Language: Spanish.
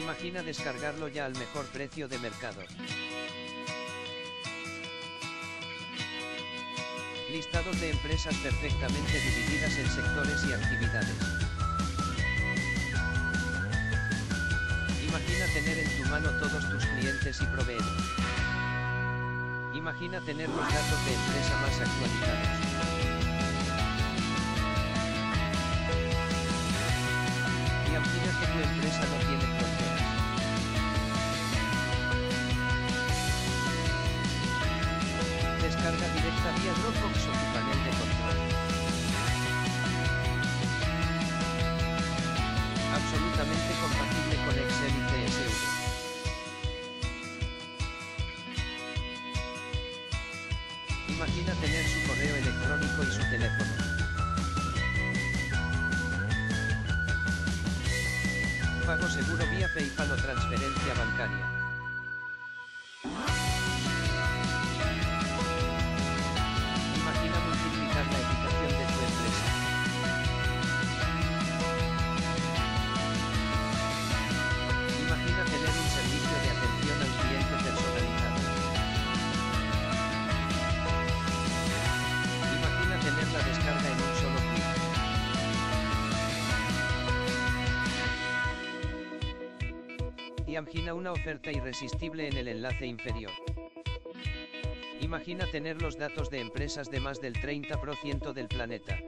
Imagina descargarlo ya al mejor precio de mercado. Listados de empresas perfectamente divididas en sectores y actividades. Imagina tener en tu mano todos tus clientes y proveedores. Imagina tener los datos de empresa más actualizados. Imagina que tu empresa no tiene Descarga directa vía Dropbox o tu panel de control. Absolutamente compatible con Excel y CSV. Imagina tener su correo electrónico y su teléfono. Pago seguro vía PayPal o transferencia bancaria. Imagina una oferta irresistible en el enlace inferior. Imagina tener los datos de empresas de más del 30% del planeta.